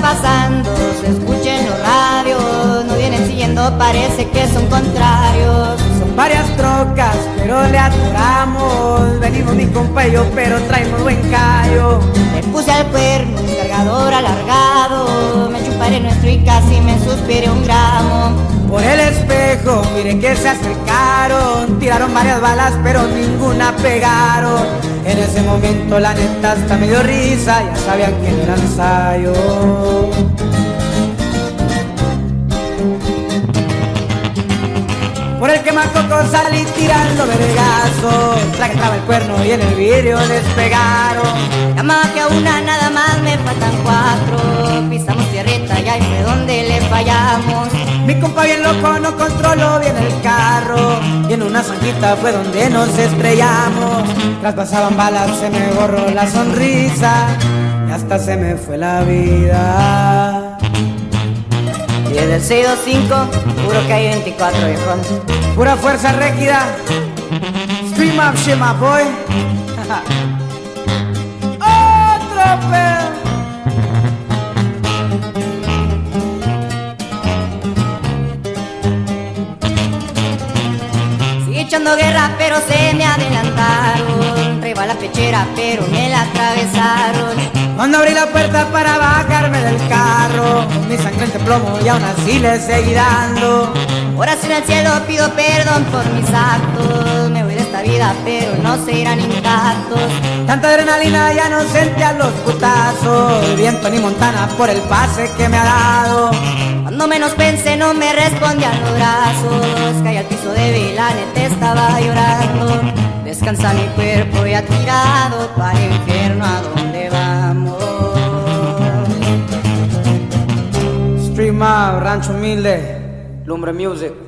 pasando, se escucha en los radios, no vienen siguiendo, parece que son contrarios. Son varias trocas, pero le atoramos, venimos mi compa y yo, pero traemos buen callo. Me puse al cuerno, un cargador alargado, me chuparé nuestro y casi me suspiré un gramo. Por él miren que se acercaron. Tiraron varias balas, pero ninguna pegaron. En ese momento la neta hasta me dio risa, ya sabían que no era ensayo. Por el quemacoco salí tirando vergazos La que traba el cuerno y en el vidrio les pegaron Llamaba que a una nada más me faltan cuatro Pisamos tierrita y ahí fue donde le fallamos Mi compa bien loco no controló bien el carro Y en una zanjita fue donde nos estrellamos Tras pasaban balas se me borró la sonrisa Y hasta se me fue la vida y desde el 625, puro que hay 24, viejo. Pura fuerza rígida. Scream up shit, my boy. Otro pedo. Echando guerra, pero se me adelantaron. Traía la pechera, pero me la atravesaron. Cuando abrí la puerta para bajarme del carro, mi sangre de plomo y aún así le seguí dando. En el cielo pido perdón por mis actos. Me voy de esta vida, pero no se irán intactos. Tanta adrenalina ya no sentía los putazos. Viento ni montana por el pase que me ha dado. Cuando menos pensé, no me respondían los brazos. Caí al piso de la neta estaba llorando. Descansa mi cuerpo ya tirado para el infierno a donde vamos. Stream Rancho Humilde, Lumbre Music.